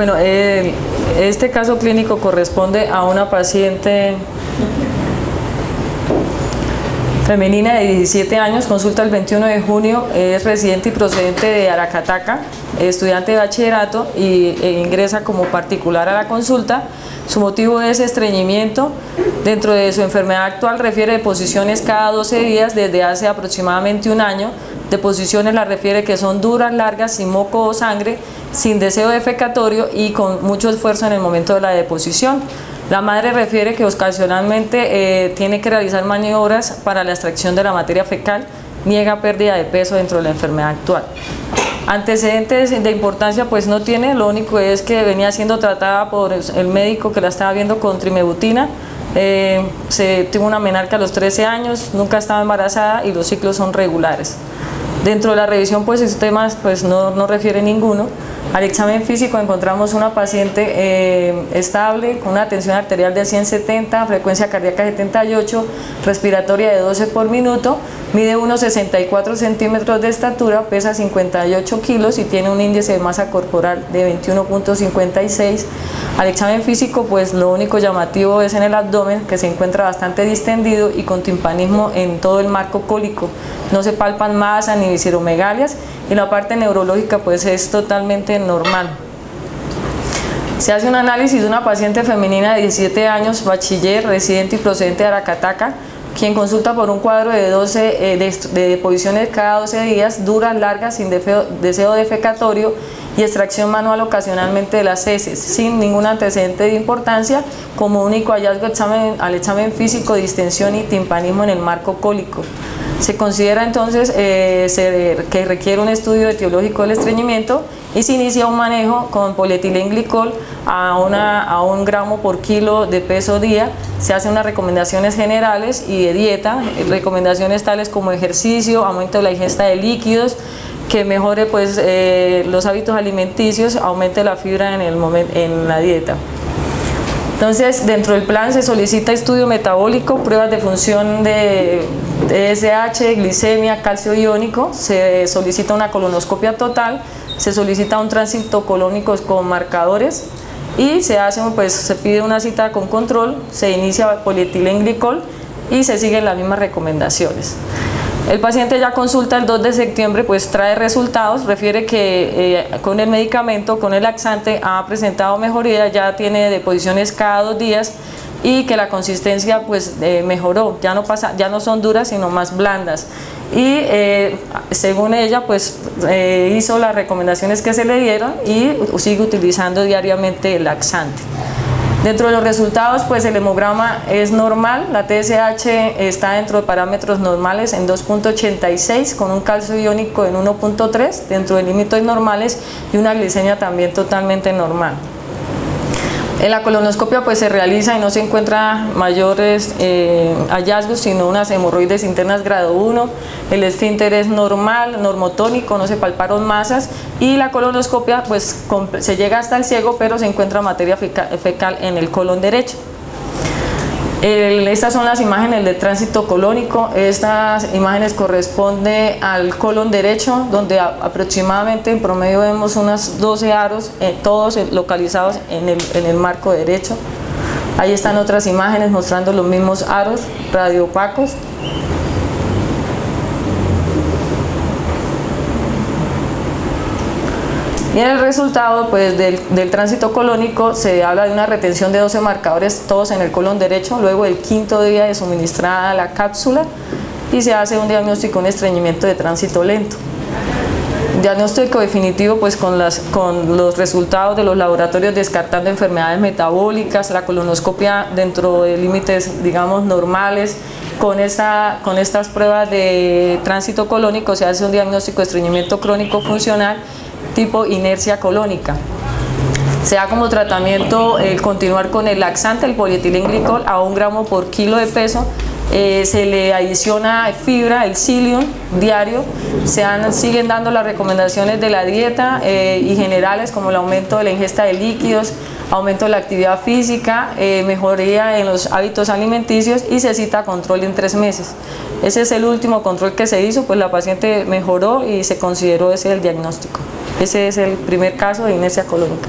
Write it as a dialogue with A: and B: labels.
A: Bueno, el- este caso clínico corresponde a una paciente femenina de 17 años, consulta el 21 de junio, es residente y procedente de Aracataca, estudiante de bachillerato y e ingresa como particular a la consulta. Su motivo es estreñimiento. Dentro de su enfermedad actual refiere deposiciones cada 12 días desde hace aproximadamente un año. Deposiciones la refiere que son duras, largas, sin moco o sangre, sin deseo defecatorio y con mucho esfuerzo en el momento de la deposición. La madre refiere que ocasionalmente eh, tiene que realizar maniobras para la extracción de la materia fecal, niega pérdida de peso dentro de la enfermedad actual. Antecedentes de importancia pues no tiene, lo único es que venía siendo tratada por el médico que la estaba viendo con trimebutina, eh, se tuvo una menarca a los 13 años, nunca estaba embarazada y los ciclos son regulares. Dentro de la revisión pues sistemas pues no, no refiere ninguno. Al examen físico encontramos una paciente eh, estable con una tensión arterial de 170, frecuencia cardíaca 78, respiratoria de 12 por minuto, mide 1,64 centímetros de estatura, pesa 58 kilos y tiene un índice de masa corporal de 21.56. Al examen físico pues lo único llamativo es en el abdomen que se encuentra bastante distendido y con timpanismo en todo el marco cólico. No se palpan masas ni visceromegalias y la parte neurológica pues es totalmente normal. Se hace un análisis de una paciente femenina de 17 años, bachiller, residente y procedente de Aracataca, quien consulta por un cuadro de 12 eh, de, de deposiciones cada 12 días, duras, largas, sin deseo defecatorio y extracción manual ocasionalmente de las heces, sin ningún antecedente de importancia, como único hallazgo al examen físico, distensión y timpanismo en el marco cólico. Se considera entonces eh, que requiere un estudio etiológico del estreñimiento y se inicia un manejo con polietilenglicol a, una, a un gramo por kilo de peso día. Se hacen unas recomendaciones generales y de dieta, recomendaciones tales como ejercicio, aumento de la ingesta de líquidos, que mejore pues, eh, los hábitos alimenticios, aumente la fibra en, el momen- en la dieta. Entonces, dentro del plan se solicita estudio metabólico, pruebas de función de TSH, glicemia, calcio iónico, se solicita una colonoscopia total, se solicita un tránsito colónico con marcadores y se hace, pues, se pide una cita con control, se inicia polietilenglicol y se siguen las mismas recomendaciones. El paciente ya consulta el 2 de septiembre, pues trae resultados, refiere que eh, con el medicamento, con el laxante, ha presentado mejoría, ya tiene deposiciones cada dos días y que la consistencia pues eh, mejoró, ya no, pasa, ya no son duras sino más blandas. Y eh, según ella pues hizo las recomendaciones que se le dieron y sigue utilizando diariamente el laxante. Dentro de los resultados, pues el hemograma es normal, la TSH está dentro de parámetros normales en 2.86 con un calcio iónico en 1.3 dentro de límites normales y una glicemia también totalmente normal. En la colonoscopia pues se realiza y no se encuentra mayores eh, hallazgos, sino unas hemorroides internas grado 1, el esfínter es normal, normotónico, no se palparon masas y la colonoscopia pues se llega hasta el ciego pero se encuentra materia feca- fecal en el colon derecho. Estas son las imágenes del tránsito colónico. Estas imágenes corresponden al colon derecho, donde aproximadamente en promedio vemos unos 12 aros, eh, todos localizados en el, en el marco derecho. Ahí están otras imágenes mostrando los mismos aros radioopacos. Y en el resultado pues, del, del tránsito colónico se habla de una retención de 12 marcadores, todos en el colon derecho, luego el quinto día de suministrada la cápsula y se hace un diagnóstico, un estreñimiento de tránsito lento. Diagnóstico definitivo pues con, las, con los resultados de los laboratorios descartando enfermedades metabólicas, la colonoscopia dentro de límites digamos normales, con, esta, con estas pruebas de tránsito colónico se hace un diagnóstico de estreñimiento crónico funcional tipo inercia colónica. Se da como tratamiento el continuar con el laxante, el polietilenglicol, a un gramo por kilo de peso. Eh, se le adiciona fibra, el psyllium diario. Se siguen dando las recomendaciones de la dieta eh, y generales como el aumento de la ingesta de líquidos, aumento de la actividad física, eh, mejoría en los hábitos alimenticios y se cita control en tres meses. Ese es el último control que se hizo, pues la paciente mejoró y se consideró ese el diagnóstico. Ese es el primer caso de inercia colónica.